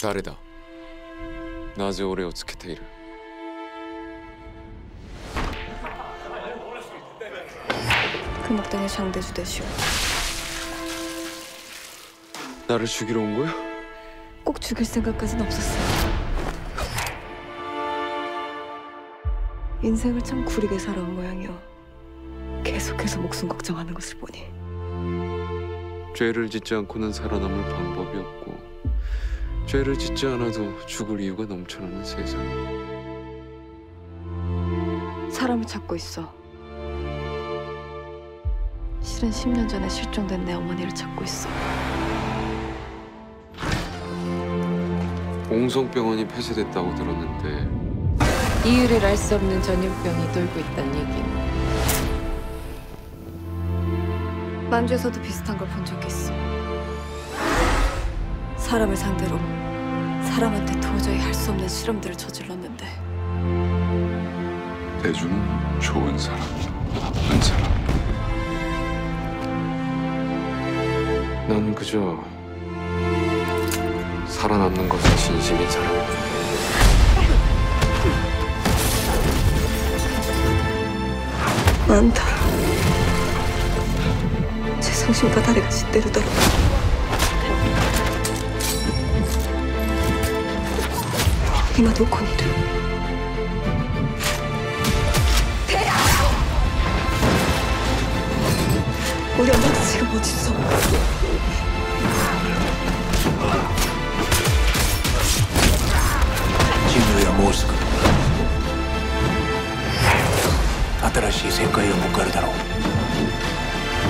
誰だなぜ俺をつけている 금옥당의 장대주 대시오. 나를 죽이러 온 거야? 꼭 죽일 생각까진 없었어요. 인생을 참 구리게 살아온 모양이요. 계속해서 목숨 걱정하는 것을 보니 죄를 짓지 않고는 살아남을 방법이 없고 죄를 짓지 않아도 죽을 이유가 넘쳐나는 세상 사람을 찾고 있어. 실은 10년 전에 실종된 내 어머니를 찾고 있어. 옹성병원이 폐쇄됐다고 들었는데 이유를 알 수 없는 전염병이 돌고 있다는 얘기는 만주에서도 비슷한 걸 본 적이 있어. 사람을 상대로 사람한테 도저히 할 수 없는 실험들을 저질렀는데 대주는 좋은 사람, 나쁜 사람. 난 그저 살아남는 것에 진심인 사람이야 많다. 제 성심과 다리가 짓대르더 今どこにいる？俺はすぐ持ちそう人類はもうすぐ新しい世界を迎えるだろう。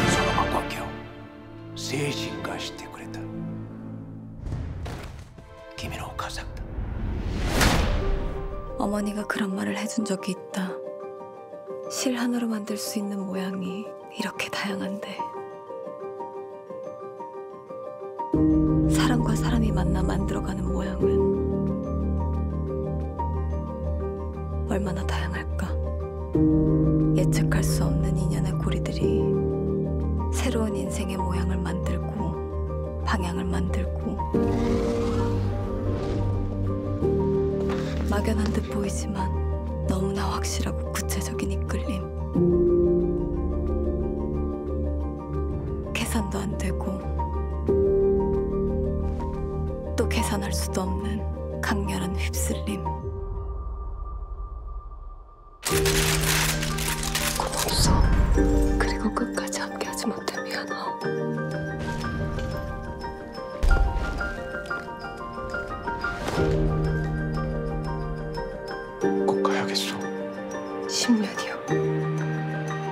その幕開けを精神化してくれた。君のお母さんだ。 어머니가 그런 말을 해준 적이 있다. 실 하나로 만들 수 있는 모양이 이렇게 다양한데. 사람과 사람이 만나 만들어가는 모양은 얼마나 다양할까? 예측할 수 없는 인연의 고리들이 새로운 인생의 모양을 만들고 방향을 만들고 막연한 듯 보이지만 너무나 확실하고 구체적인 이끌림. 계산도 안 되고 또 계산할 수도 없는 강렬한 휩쓸림.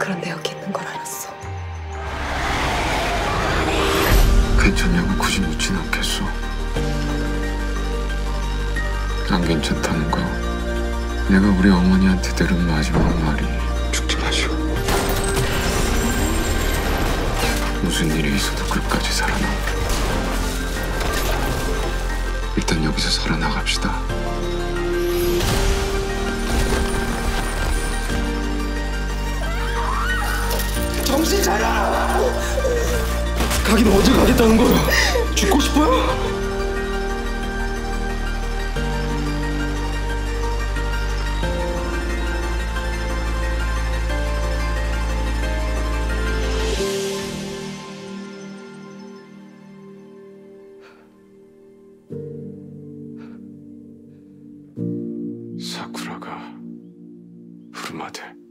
그런데 여기 있는 걸 알았어. 괜찮냐고 굳이 묻진 않겠어. 난 괜찮다는 거. 내가 우리 어머니한테 들은 마지막 말이 죽지 마시오. 무슨 일이 있어도 끝까지 살아남아. 일단 여기서 살아나갑시다 가긴 어디 가겠다는 거야? 죽고 싶어요? 사쿠라가 후르마데